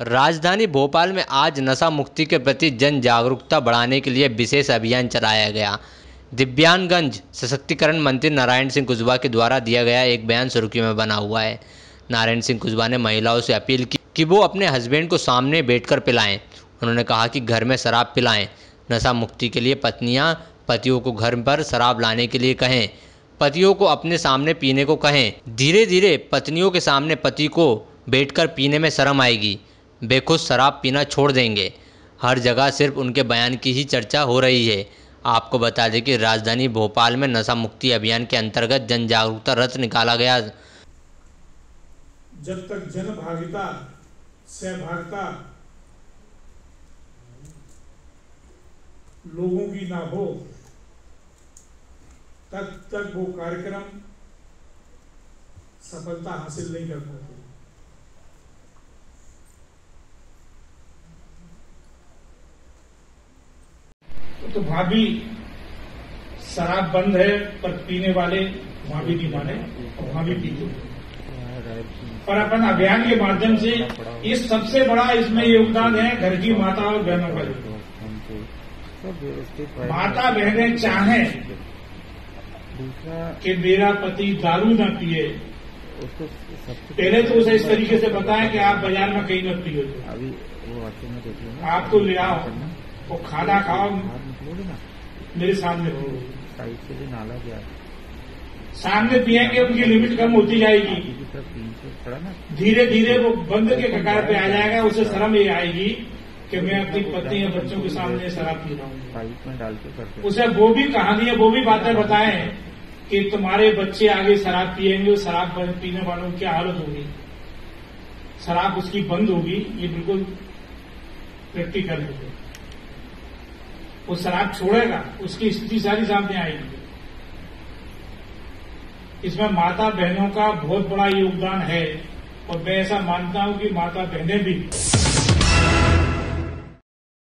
राजधानी भोपाल में आज नशा मुक्ति के प्रति जन जागरूकता बढ़ाने के लिए विशेष अभियान चलाया गया। दिव्यांगगंज सशक्तिकरण मंत्री नारायण सिंह कुशवाहा के द्वारा दिया गया एक बयान सुर्खी में बना हुआ है। नारायण सिंह कुशवाहा ने महिलाओं से अपील की कि वो अपने हस्बैंड को सामने बैठकर पिलाएँ। उन्होंने कहा कि घर में शराब पिलाएँ। नशा मुक्ति के लिए पत्नियाँ पतियों को घर पर शराब लाने के लिए कहें। पतियों को अपने सामने पीने को कहें। धीरे धीरे पत्नियों के सामने पति को बैठकर पीने में शर्म आएगी। बेखुद शराब पीना छोड़ देंगे। हर जगह सिर्फ़ उनके बयान की ही चर्चा हो रही है। आपको बता दें कि राजधानी भोपाल में नशा मुक्ति अभियान के अंतर्गत जन जागरूकता रथ निकाला गया। जब तक जन भागिता सहभागिता लोगों की ना हो, तब तक वो कार्यक्रम सफलता हासिल नहीं कर पाते। तो भाभी शराब बंद है पर पीने वाले वहाँ भी नहीं माने और वहाँ भी पीते पर अपन अभियान के माध्यम से इस सबसे बड़ा इसमें योगदान है घर की माता और बहनों का माता बहनें चाहें कि मेरा पति दारू न पिए। पहले तो उसे इस तरीके से बताएँ कि आप बाज़ार में कहीं मत पियो अभी वो में देख तो ले आओ। वो खाना खाओ। मेरे सामने गया सामने पिएँगे उनकी लिमिट कम होती जाएगी। धीरे धीरे वो बंद के कगार पे आ जाएगा, उसे शर्म ये आएगी कि मैं अपनी पत्नी या बच्चों के सामने शराब पी रहा हूँ। उसे वो भी कहानियाँ वो भी बातें बताएँ कि तुम्हारे बच्चे आगे शराब पिएँगे शराब पीने वालों की हालत होगी। शराब उसकी बंद होगी, ये बिल्कुल प्रैक्टिकल है। वो शराब छोड़ेगा, उसकी स्थिति सारी सामने आएगी। इसमें माता बहनों का बहुत बड़ा योगदान है और मैं ऐसा मानता हूँ कि माता बहनें भी।